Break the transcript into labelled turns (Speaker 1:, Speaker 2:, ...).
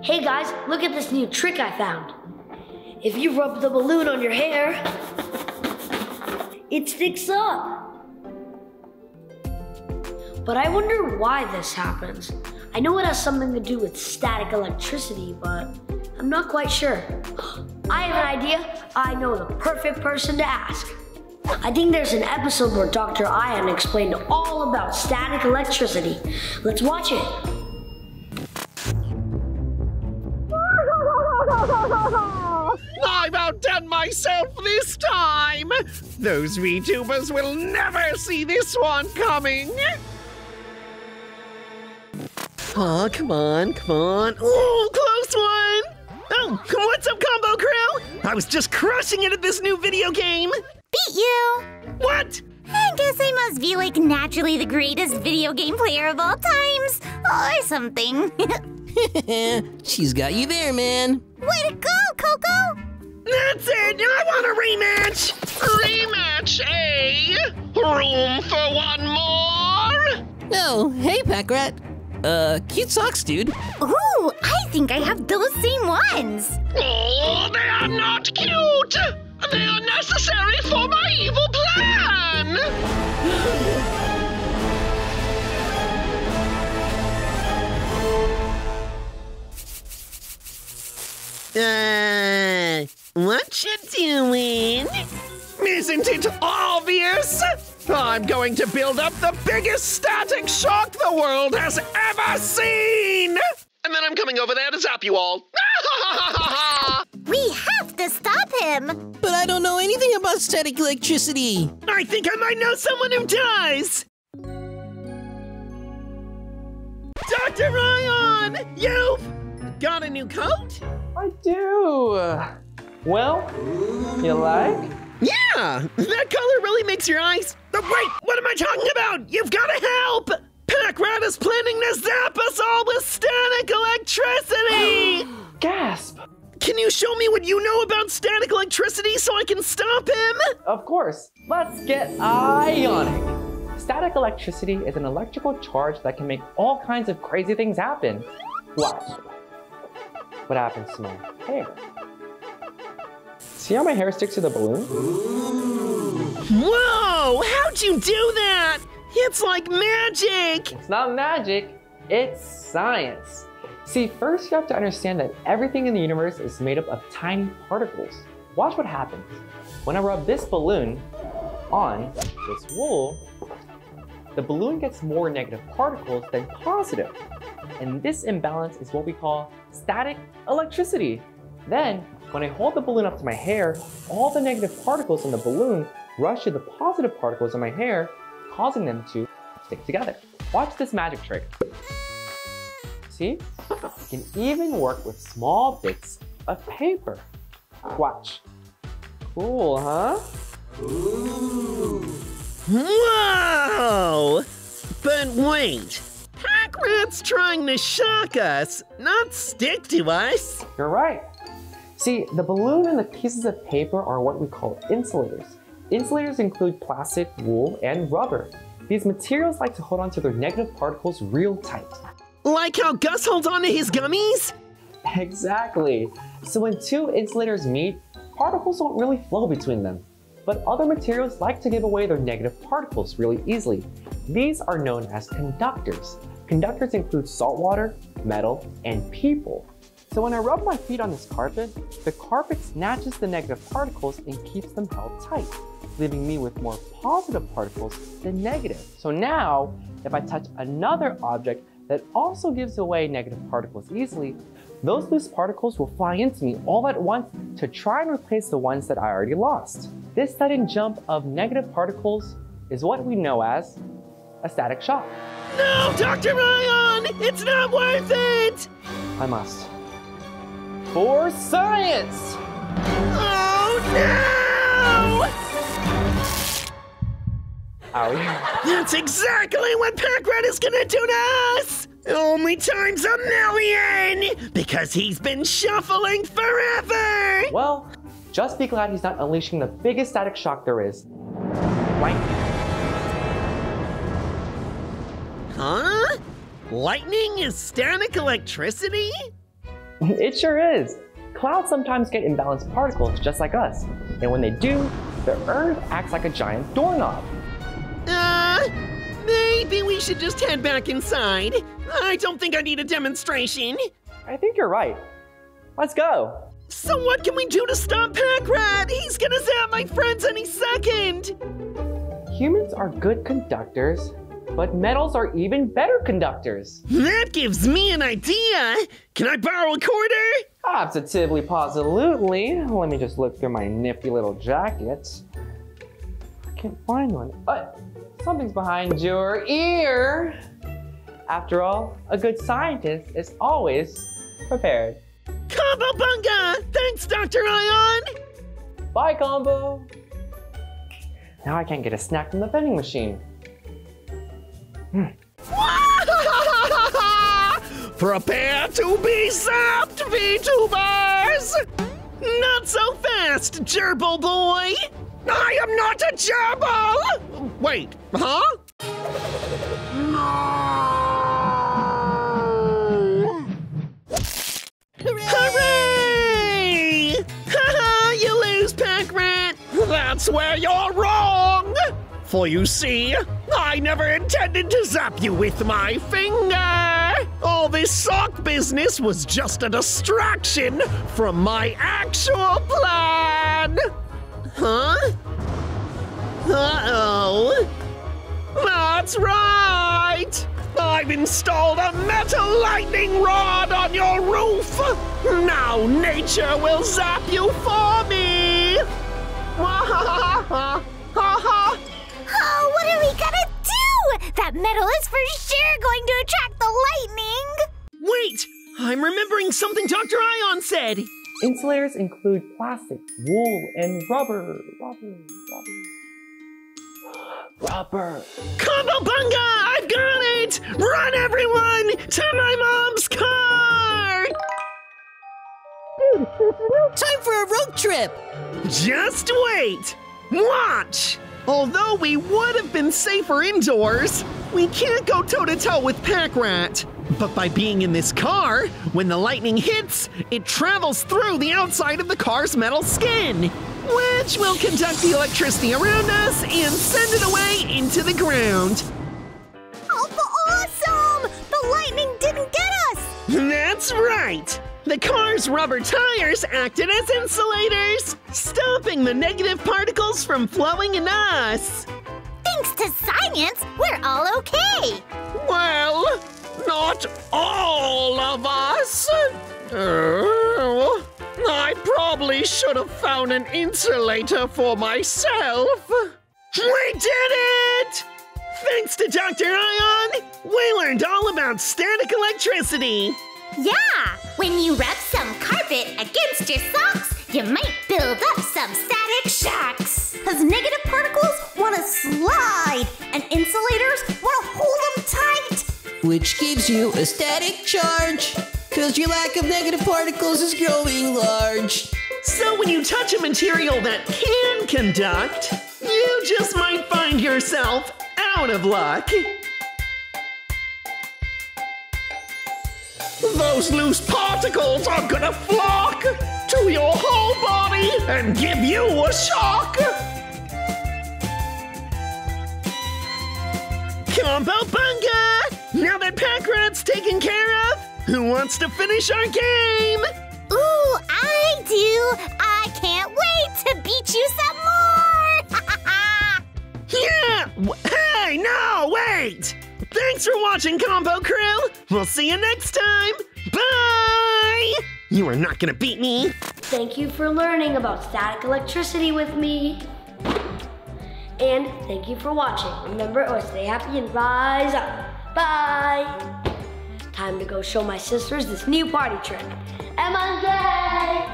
Speaker 1: Hey guys, look at this new trick I found. If you rub the balloon on your hair, it sticks up. But I wonder why this happens. I know it has something to do with static electricity, but I'm not quite sure. I have an idea. I know the perfect person to ask. I think there's an episode where Dr. Ion explained all about static electricity. Let's watch it.
Speaker 2: I've outdone myself this time! Those VTubers will never see this one coming! Oh, come on, come on. Oh, close one! Oh, what's up, Combo Crew? I was just crushing it at this new video game!
Speaker 3: Beat you!
Speaker 2: What?
Speaker 3: I guess I must be like naturally the greatest video game player of all times, or something.
Speaker 4: She's got you there, man.
Speaker 3: Way to go, Coco!
Speaker 2: That's it! I want a rematch! Rematch, eh? Room for one more?
Speaker 4: Oh, hey, Pack Rat. Uh, cute socks, dude.
Speaker 3: Ooh, I think I have those same ones.
Speaker 2: Oh, they are not cute! They are necessary for my evil plan! Uh, what you doing? Isn't it obvious? I'm going to build up the biggest static shock the world has ever seen! And then I'm coming over there to zap you all.
Speaker 3: We have to stop him.
Speaker 4: But I don't know anything about static electricity.
Speaker 2: I think I might know someone who does! Dr. Ryan! You've got a new coat?
Speaker 5: I do. Well, you like?
Speaker 2: Yeah! That color really makes your eyes. Oh, wait! What am I talking about? You've got to help! Pack Rat is planning to zap us all with static electricity!
Speaker 5: Gasp!
Speaker 2: Can you show me what you know about static electricity so I can stop him?
Speaker 5: Of course. Let's get ionic. Static electricity is an electrical charge that can make all kinds of crazy things happen. Watch. What happens to my hair? See how my hair sticks to the balloon?
Speaker 2: Whoa! How'd you do that? It's like magic!
Speaker 5: It's not magic, it's science. See, first you have to understand that everything in the universe is made up of tiny particles. Watch what happens. When I rub this balloon on this wool, the balloon gets more negative particles than positive. And this imbalance is what we call static electricity. Then, when I hold the balloon up to my hair, all the negative particles in the balloon rush to the positive particles in my hair, causing them to stick together. Watch this magic trick. See? You can even work with small bits of paper. Watch. Cool, huh?
Speaker 2: Whoa! But wait, Rat's trying to shock us, not stick to us.
Speaker 5: You're right. See, the balloon and the pieces of paper are what we call insulators. Insulators include plastic, wool, and rubber. These materials like to hold on to their negative particles real tight.
Speaker 2: Like how Gus holds on to his gummies?
Speaker 5: Exactly. So when two insulators meet, particles don't really flow between them. But other materials like to give away their negative particles really easily. These are known as conductors. Conductors include salt water, metal, and people. So when I rub my feet on this carpet, the carpet snatches the negative particles and keeps them held tight, leaving me with more positive particles than negative. So now, if I touch another object that also gives away negative particles easily, those loose particles will fly into me all at once to try and replace the ones that I already lost. This sudden jump of negative particles is what we know as a static shock.
Speaker 2: No, Dr. Ryan! It's not worth it!
Speaker 5: I must. For science!
Speaker 2: Oh no!
Speaker 5: Owie.
Speaker 2: That's exactly what Pack Rat is gonna do to us! Only times a million! Because he's been shuffling forever!
Speaker 5: Well, just be glad he's not unleashing the biggest static shock there is. Right?
Speaker 2: Huh? Lightning is static electricity?
Speaker 5: It sure is. Clouds sometimes get imbalanced particles just like us. And when they do, the Earth acts like a giant doorknob.
Speaker 2: Uh, maybe we should just head back inside. I don't think I need a demonstration.
Speaker 5: I think you're right. Let's go.
Speaker 2: So what can we do to stop Packrat? He's gonna zap my friends any second!
Speaker 5: Humans are good conductors, but metals are even better conductors.
Speaker 2: That gives me an idea! Can I borrow a quarter?
Speaker 5: Positively, positively. Let me just look through my nifty little jacket. I can't find one. But something's behind your ear. After all, a good scientist is always prepared.
Speaker 2: Combo Bunga! Thanks, Dr. Ion!
Speaker 5: Bye, Combo. Now I can't get a snack from the vending machine. Hmm.
Speaker 2: Prepare to be zapped, VTubers! Not so fast, gerbil boy! I am not a gerbil! Wait, huh? No! Hooray! Haha, you lose, Pack Rat! That's where you're wrong! For you see, I never intended to zap you with my finger! All this sock business was just a distraction from my actual plan! Huh? Uh-oh. That's right! I've installed a metal lightning rod on your roof! Now nature will zap you for me!
Speaker 3: That metal is for sure going to attract the lightning.
Speaker 2: Wait! I'm remembering something Dr. Ion said!
Speaker 5: Insulators include plastic, wool, and rubber. Rubber, rubber. Rubber.
Speaker 2: Combo Bunga! I've got it! Run, everyone! To my mom's car!
Speaker 4: Time for a road trip!
Speaker 2: Just wait! Watch! Although we would have been safer indoors, we can't go toe to toe with Packrat. But by being in this car, when the lightning hits, it travels through the outside of the car's metal skin, which will conduct the electricity around us and send it away into the ground.
Speaker 3: Oh, awesome! The lightning didn't get us.
Speaker 2: That's right! The car's rubber tires acted as insulators, stopping the negative particles from flowing in us.
Speaker 3: Thanks to science, we're all okay.
Speaker 2: Well, not all of us. Uh, I probably should have found an insulator for myself. We did it! Thanks to Dr. Ion, we learned all about static electricity.
Speaker 3: Yeah, when you rub some carpet against your socks, you might build up some static shocks. Cause
Speaker 4: Which gives you a static charge. Cause your lack of negative particles is growing large.
Speaker 2: So when you touch a material that can conduct, you just might find yourself out of luck. Those loose particles are gonna flock to your whole body and give you a shock. Combo Bunga! Now that Packrat's taken care of, who wants to finish our game?
Speaker 3: Ooh, I do! I can't wait to beat you some more!
Speaker 2: Yeah! Hey, no, wait! Thanks for watching, Combo Crew! We'll see you next time! Bye! You are not gonna beat me!
Speaker 1: Thank you for learning about static electricity with me. And thank you for watching. Remember, always stay happy and rise up. Bye. Time to go show my sisters this new party trick. Emma's Day!